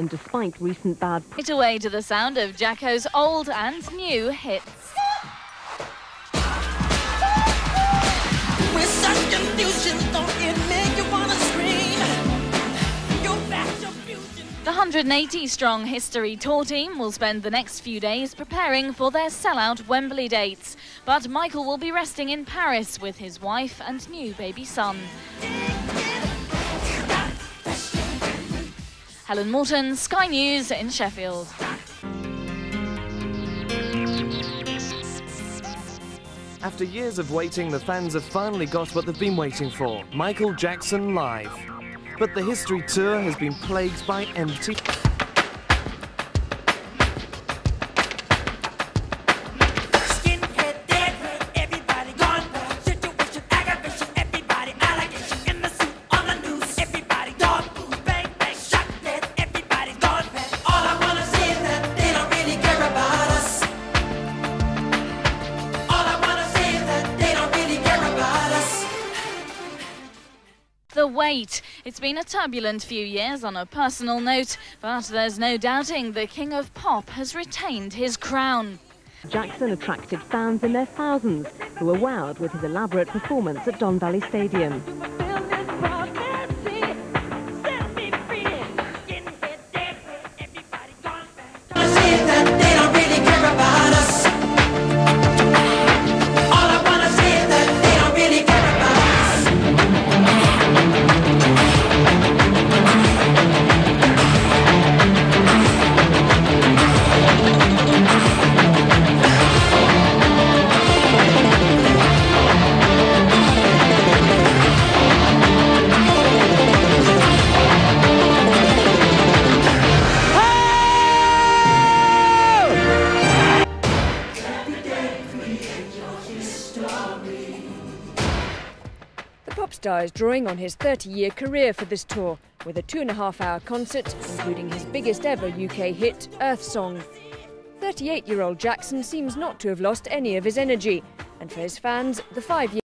and despite recent bad... It away to the sound of Jacko's old and new hits. With such confusion, don't it make you wanna scream? You're back to fusion. The 180 strong History Tour team will spend the next few days preparing for their sellout Wembley dates. But Michael will be resting in Paris with his wife and new baby son. Helen Morton, Sky News in Sheffield. After years of waiting, the fans have finally got what they've been waiting for Michael Jackson live. But the history tour has been plagued by empty. The wait. It's been a turbulent few years on a personal note, but there's no doubting the King of Pop has retained his crown. Jackson attracted fans in their thousands who were wowed with his elaborate performance at Don Valley Stadium. The pop star is drawing on his 30 year career for this tour with a two and a half hour concert, including his biggest ever UK hit, Earth Song. 38 year old Jackson seems not to have lost any of his energy, and for his fans, the five year